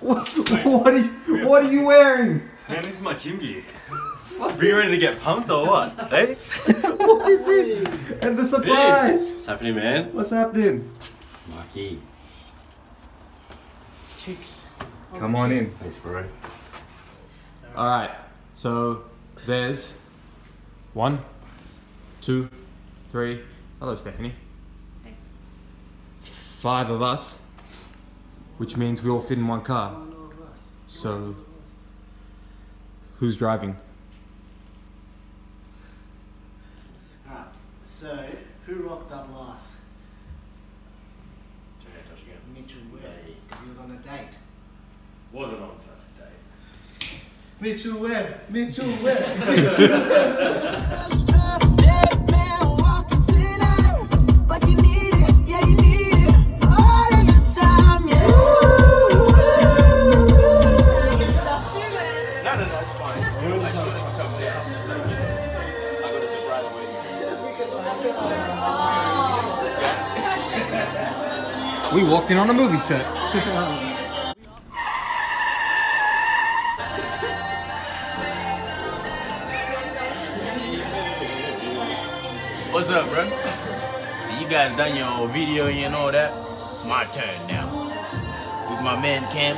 What, what, are you, what are you wearing? Man, this is my gym gear. Are you ready to get pumped or what? hey? What is this? And the surprise. What's happening, man? What's happening? Marky. Chicks. Come on in. Thanks, bro. All right. So there's one, two, three. Hello, Stephanie. Hey. Five of us, which means we all fit in one car. So who's driving? Alright, so who rocked up last? touch again. Mitchell Webb, because he was on a date. Wasn't on such a day. Mitchell Webb, Mitchell Webb. Dead We walked in on a movie set. What's up, bro? So you guys done your video and all that? It's my turn now. With my man Cam.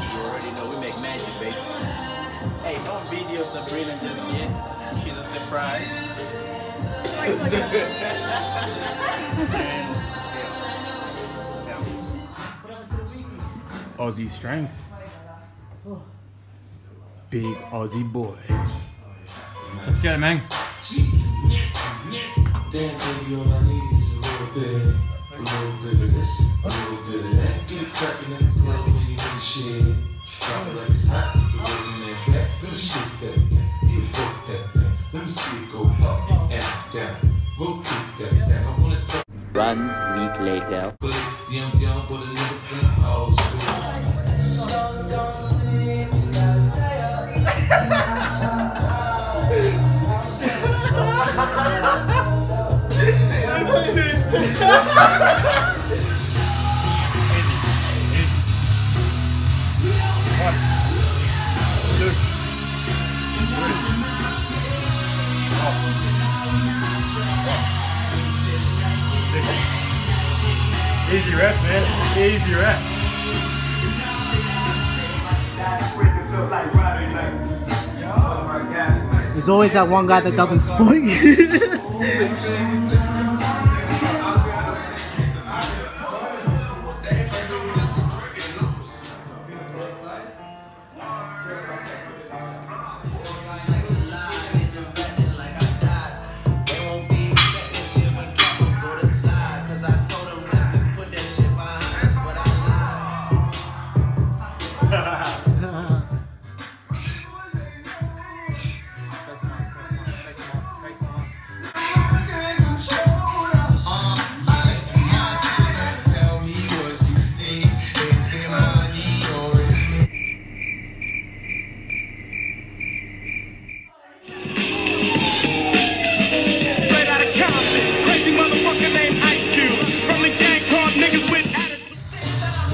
You already know we make magic, baby. Hey, don't video Sabrina just yet. She's a surprise. Aussie strength. Big Aussie boy. Let's get it, man. A little bit, of this, a little bit of that. Get cracking in the club, G in the shit. Drop it like it's hot, you in that back. Go shoot that thing, you work that thing. Let me see it go up and down. That thing. I wanna talk One week later. young, young, a Easy ref, man. Easy ref. There's always that one guy that doesn't spot you.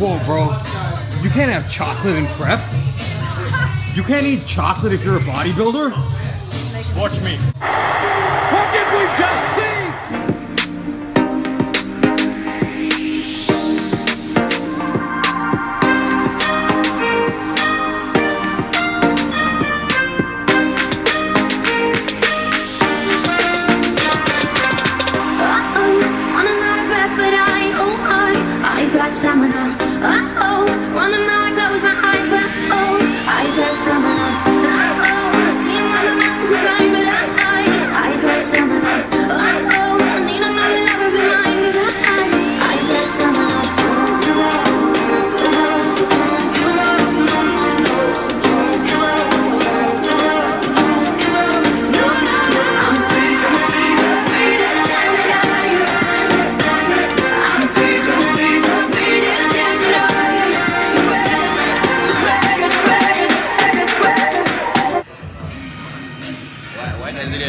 Bro. You can't have chocolate in prep. You can't eat chocolate if you're a bodybuilder. Watch me. What did we just see?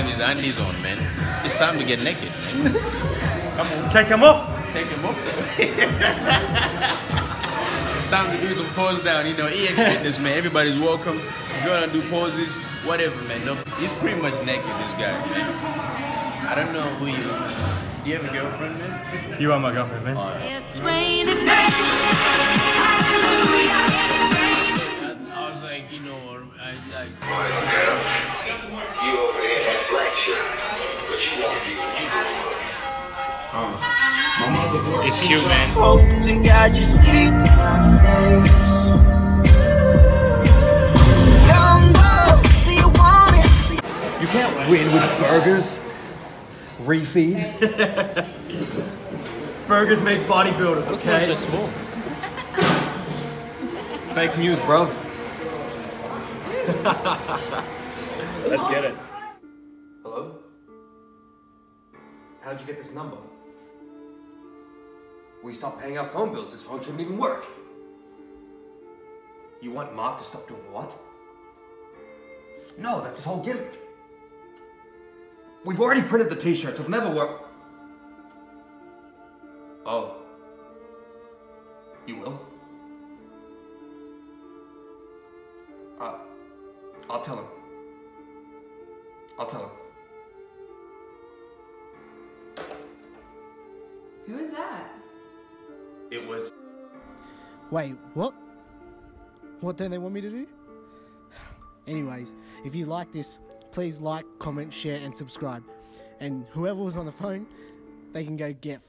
His undies on, man? It's time to get naked, man. Come on, take him off. Take him off. It's time to do some pose down. You know, EX Fitness, man. Everybody's welcome. If you wanna do poses, whatever, man. No, he's pretty much naked, this guy, man. I don't know who you. Do you have a girlfriend, man? You are my girlfriend, man. It's raining It's cute, man. Hope to God you see my face. Young love, see you want it. You can't win with burgers. Refeed. Burgers make bodybuilders, okay? small. Fake news, bruv. Let's get it. Hello? How'd you get this number? We stopped paying our phone bills. This phone shouldn't even work. You want Mark to stop doing what? No, that's his whole gimmick. We've already printed the t-shirts. It'll never work. Oh. You will? Uh, I'll tell him. I'll tell him. Who is that? It was. Wait, what? What don't they want me to do? Anyways, if you like this, please like, comment, share, and subscribe. And whoever was on the phone, they can go get